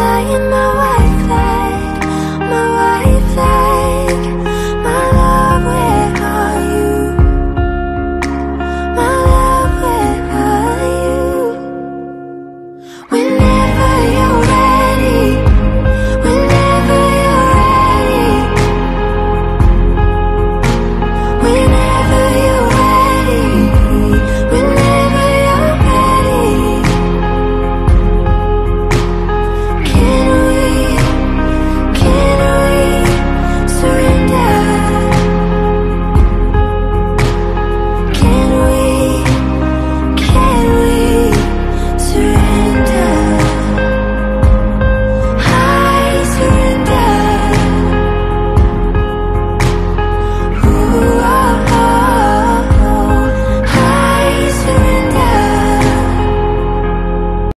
die in my way